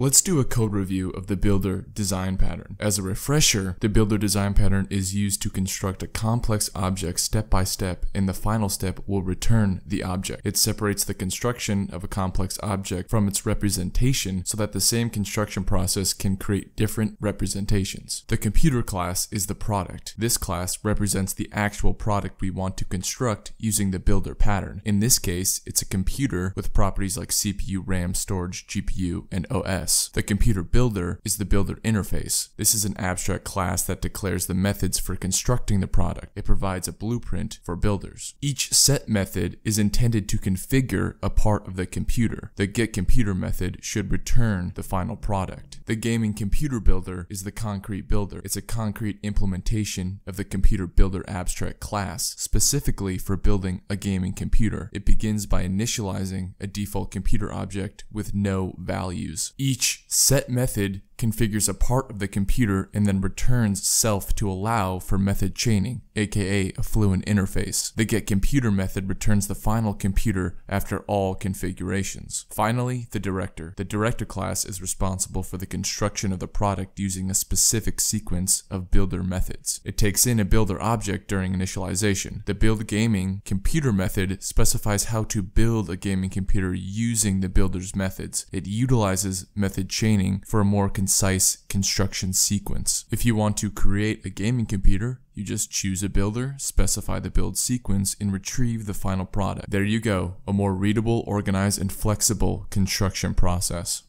Let's do a code review of the builder design pattern. As a refresher, the builder design pattern is used to construct a complex object step by step and the final step will return the object. It separates the construction of a complex object from its representation so that the same construction process can create different representations. The computer class is the product. This class represents the actual product we want to construct using the builder pattern. In this case, it's a computer with properties like CPU, RAM, storage, GPU, and OS. The computer builder is the builder interface. This is an abstract class that declares the methods for constructing the product. It provides a blueprint for builders. Each set method is intended to configure a part of the computer. The getComputer method should return the final product. The gaming computer builder is the concrete builder. It's a concrete implementation of the computer builder abstract class, specifically for building a gaming computer. It begins by initializing a default computer object with no values. Each set method configures a part of the computer and then returns self to allow for method chaining, aka a fluent interface. The getComputer method returns the final computer after all configurations. Finally, the director. The director class is responsible for the construction of the product using a specific sequence of builder methods. It takes in a builder object during initialization. The build gaming computer method specifies how to build a gaming computer using the builder's methods. It utilizes method chaining for a more concise construction sequence. If you want to create a gaming computer, you just choose a builder, specify the build sequence, and retrieve the final product. There you go, a more readable, organized, and flexible construction process.